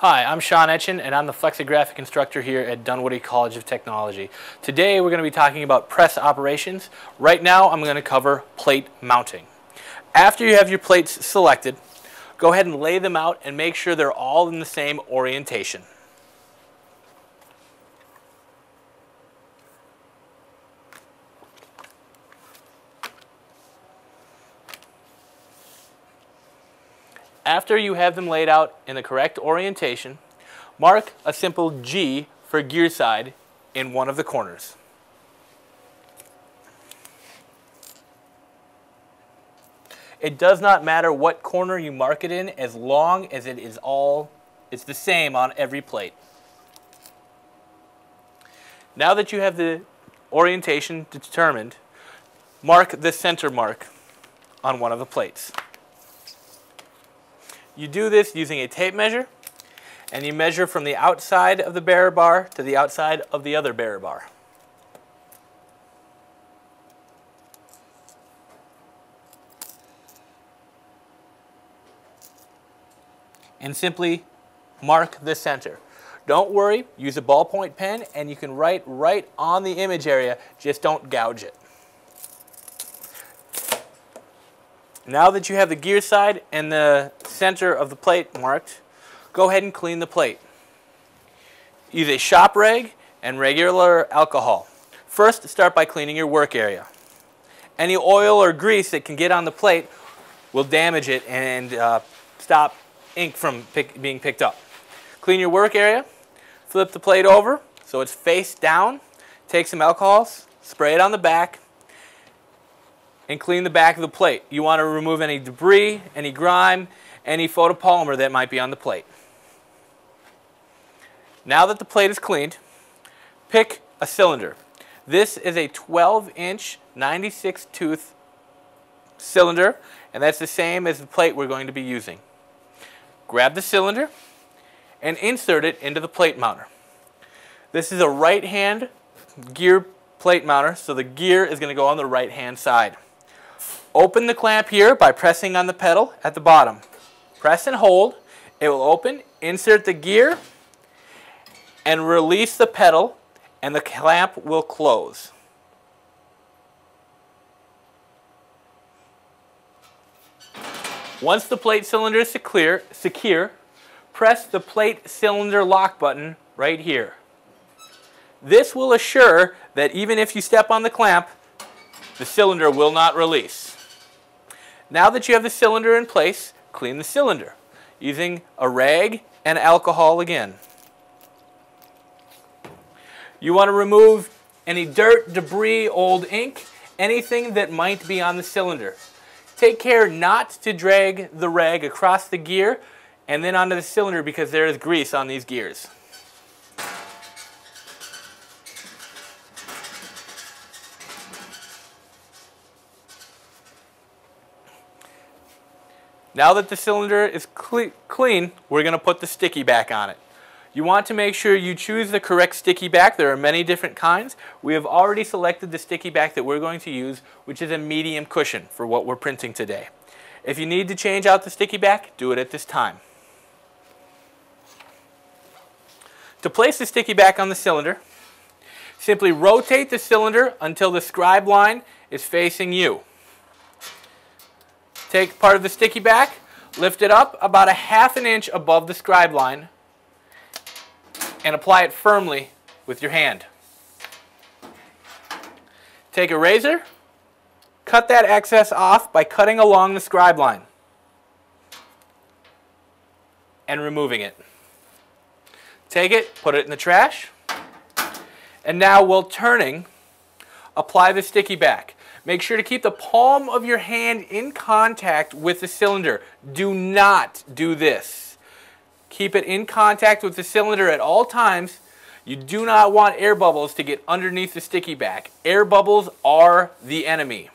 Hi, I'm Shawn Oetjen and I'm the flexographic instructor here at Dunwoody College of Technology. Today we're going to be talking about press operations. Right now I'm going to cover plate mounting. After you have your plates selected, go ahead and lay them out and make sure they're all in the same orientation. After you have them laid out in the correct orientation, mark a simple G for gear side in one of the corners. It does not matter what corner you mark it in as long as it is all, it's the same on every plate. Now that you have the orientation determined, mark the center mark on one of the plates. You do this using a tape measure, and you measure from the outside of the bearer bar to the outside of the other bearer bar. And simply mark the center. Don't worry, use a ballpoint pen and you can write right on the image area, just don't gouge it. Now that you have the gear side and the center of the plate marked, go ahead and clean the plate. Use a shop rag and regular alcohol. First, start by cleaning your work area. Any oil or grease that can get on the plate will damage it and uh, stop ink from pick, being picked up. Clean your work area, flip the plate over so it's face down, take some alcohol, spray it on the back, and clean the back of the plate. You want to remove any debris, any grime, any photopolymer that might be on the plate. Now that the plate is cleaned, pick a cylinder. This is a 12 inch 96 tooth cylinder and that's the same as the plate we're going to be using. Grab the cylinder and insert it into the plate mounter. This is a right hand gear plate mounter so the gear is going to go on the right hand side. Open the clamp here by pressing on the pedal at the bottom. Press and hold. It will open. Insert the gear and release the pedal and the clamp will close. Once the plate cylinder is secure, secure, press the plate cylinder lock button right here. This will assure that even if you step on the clamp, the cylinder will not release. Now that you have the cylinder in place, clean the cylinder using a rag and alcohol again. You want to remove any dirt, debris, old ink, anything that might be on the cylinder. Take care not to drag the rag across the gear and then onto the cylinder because there is grease on these gears. Now that the cylinder is cle clean, we're going to put the sticky back on it. You want to make sure you choose the correct sticky back. There are many different kinds. We have already selected the sticky back that we're going to use, which is a medium cushion for what we're printing today. If you need to change out the sticky back, do it at this time. To place the sticky back on the cylinder, simply rotate the cylinder until the scribe line is facing you. Take part of the sticky back, lift it up about a half an inch above the scribe line, and apply it firmly with your hand. Take a razor, cut that excess off by cutting along the scribe line and removing it. Take it, put it in the trash, and now while turning, apply the sticky back. Make sure to keep the palm of your hand in contact with the cylinder. Do not do this. Keep it in contact with the cylinder at all times. You do not want air bubbles to get underneath the sticky back. Air bubbles are the enemy.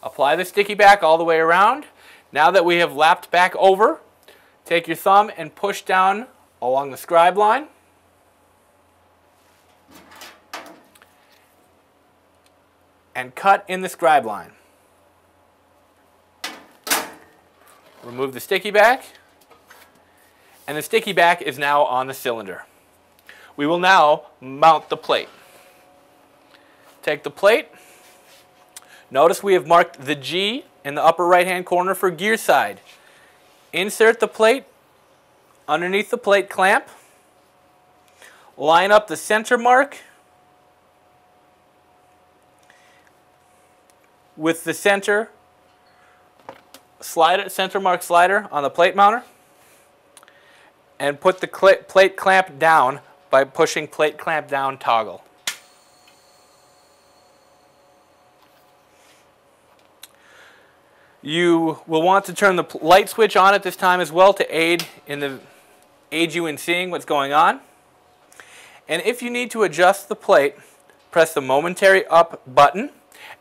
Apply the sticky back all the way around. Now that we have lapped back over, take your thumb and push down along the scribe line. And cut in the scribe line. Remove the sticky back and the sticky back is now on the cylinder. We will now mount the plate. Take the plate. Notice we have marked the G in the upper right hand corner for gear side. Insert the plate underneath the plate clamp. Line up the center mark with the center slider, center mark slider on the plate mounter and put the plate clamp down by pushing plate clamp down toggle. You will want to turn the light switch on at this time as well to aid in the aid you in seeing what's going on. And if you need to adjust the plate, press the momentary up button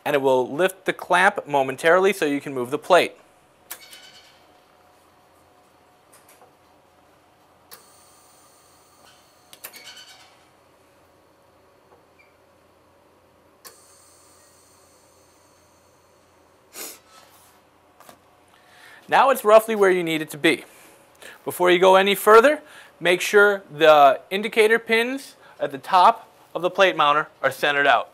and it will lift the clamp momentarily so you can move the plate. Now it's roughly where you need it to be. Before you go any further, make sure the indicator pins at the top of the plate mounter are centered out.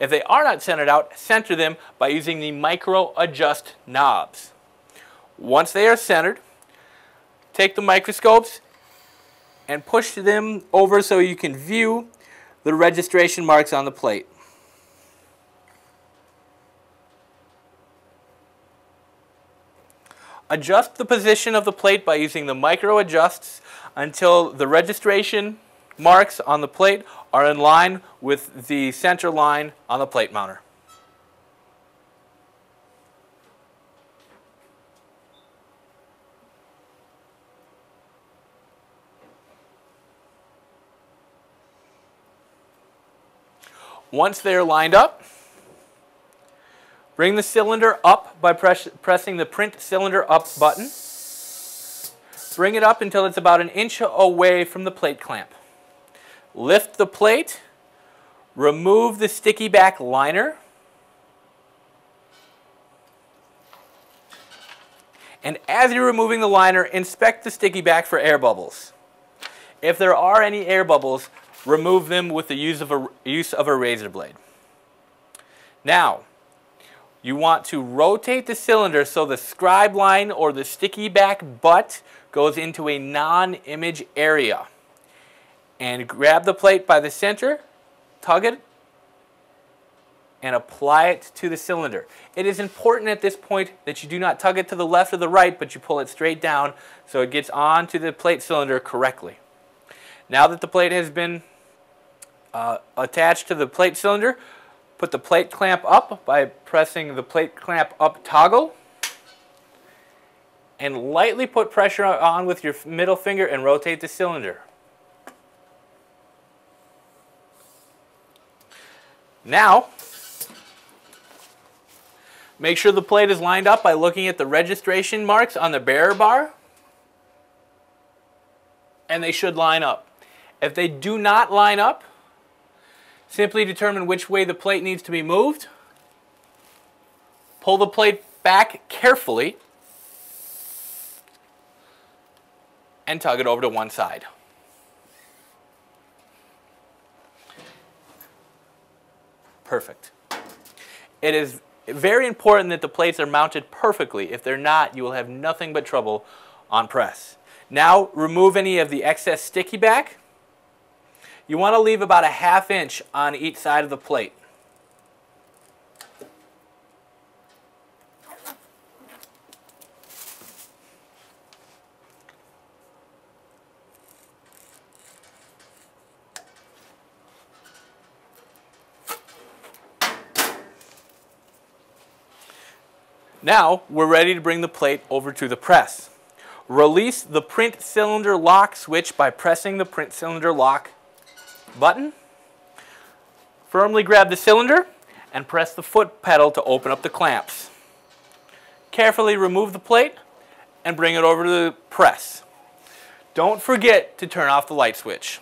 If they are not centered out, center them by using the micro adjust knobs. Once they are centered, take the microscopes and push them over so you can view the registration marks on the plate. Adjust the position of the plate by using the micro adjusts until the registration marks on the plate are in line with the center line on the plate mounter. Once they're lined up, Bring the cylinder up by press, pressing the print cylinder up button. Bring it up until it's about an inch away from the plate clamp. Lift the plate. Remove the sticky back liner. And as you're removing the liner, inspect the sticky back for air bubbles. If there are any air bubbles, remove them with the use of a, use of a razor blade. Now, you want to rotate the cylinder so the scribe line or the sticky back butt goes into a non-image area. And grab the plate by the center, tug it, and apply it to the cylinder. It is important at this point that you do not tug it to the left or the right, but you pull it straight down so it gets onto the plate cylinder correctly. Now that the plate has been uh, attached to the plate cylinder, Put the plate clamp up by pressing the plate clamp up toggle. And lightly put pressure on with your middle finger and rotate the cylinder. Now, make sure the plate is lined up by looking at the registration marks on the bearer bar. And they should line up. If they do not line up, Simply determine which way the plate needs to be moved. Pull the plate back carefully and tug it over to one side. Perfect. It is very important that the plates are mounted perfectly. If they're not, you will have nothing but trouble on press. Now remove any of the excess sticky back you want to leave about a half inch on each side of the plate. Now we're ready to bring the plate over to the press. Release the print cylinder lock switch by pressing the print cylinder lock button. Firmly grab the cylinder and press the foot pedal to open up the clamps. Carefully remove the plate and bring it over to the press. Don't forget to turn off the light switch.